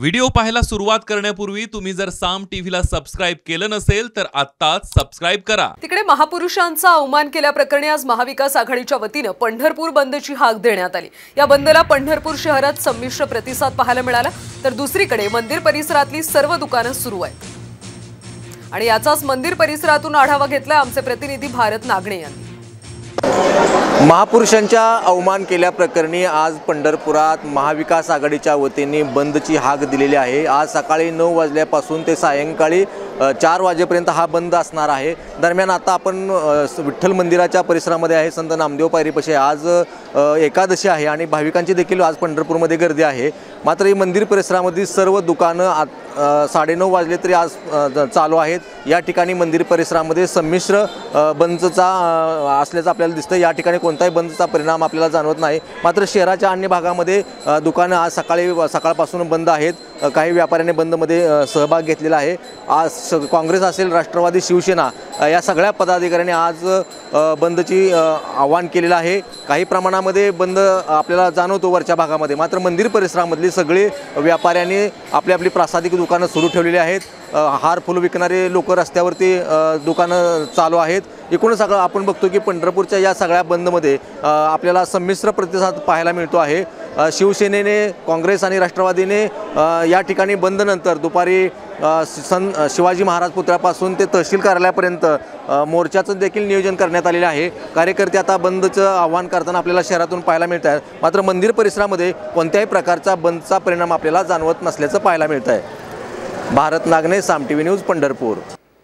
Video पाहायला सुरुवात करण्यापूर्वी तुम्ही जर साम टीव्हीला सबस्क्राईब केलं नसेल तर आत्ताच सबस्क्राईब करा. तिकडे महापुरुषांचा अवमान केल्याप्रकरणी आज महाविकास आघाडीच्या वतीनं पंढरपूर बंदची हाक देण्यात आली. या बंदला पंढरपूर शहरात संमिश्र प्रतिसाद पाहायला मिळाला. तर दुसरीकडे मंदिर परिसरातली सर्व दुकानं सुरू आहेत. आणि याचाच मंदिर परिसरातून आढावा घेतला आमचे प्रतिनिधी भारत नागणे यांनी. महापुरुषांच्या अवमान केल्याप्रकरणी आज पंढरपुरात महाविकास आघाडीच्या वतीने बंदची हाक दिलेली आहे. आज सकाळी नऊ वाजल्यापासून ते सायंकाळी चार वाजेपर्यंत हा बंद असणार आहे. दरम्यान आता आपण विठ्ठल मंदिराच्या परिसरामध्ये आहे संत नामदेव पायरीपाशी आज एकादशी आहे आणि भाविकांची देखील आज पंढरपूरमध्ये गर्दी आहे. मात्र ही मंदिर परिसरामधील सर्व दुकानं आत साडेनऊ वाजले तरी आज चालू आहेत. या ठिकाणी मंदिर परिसरामध्ये संमिश्र बंदचा असल्याचं आपल्याला दिसतं या ठिकाणी कोणताही बंदचा परिणाम आपल्याला जाणवत नाही. मात्र शहराच्या अन्य भागामध्ये दुकानं आज सकाळी सकाळपासून बंद आहेत. काही व्यापाऱ्यांनी बंदमध्ये सहभाग घेतलेला आहे. आज स- काँग्रेस असेल राष्ट्रवादी शिवसेना या सगळ्या पदाधिकाऱ्यांनी आज बंदची आव्हान केलेलं आहे. काही प्रमाणामध्ये बंद आपल्याला जाणवतो वरच्या भागामध्ये. मात्र मंदिर परिसरामधली सगळी व्यापाऱ्यांनी आपली आपली प्रासादिक दुकानं सुरू ठेवलेली आहेत. हार फुलं विकणारे लोक रस्त्यावरती दुकानं चालू आहेत. एकूण सगळं आपण बघतो की पंढरपूरच्या या सगळ्या बंदमध्ये अ, आपल्याला संमिश्र प्रतिसाद पाहायला मिळतो आहे. शिवसेनेने काँग्रेस आणि राष्ट्रवादीने या ठिकाणी बंदनंतर दुपारी सन शिवाजी महाराज पुतळ्यापासून ते तहसील कार्यालयापर्यंत मोर्चाचं देखील नियोजन करण्यात आलेलं आहे. कार्यकर्ते आता बंदचं आव्हान करताना आपल्याला शहरातून पाहायला मिळत आहे. मात्र मंदिर परिसरामध्ये कोणत्याही प्रकारचा बंदचा परिणाम आपल्याला जाणवत नसल्याचं पाहायला मिळत आहे. Bharat Nagane Saam T V news Pandharpur.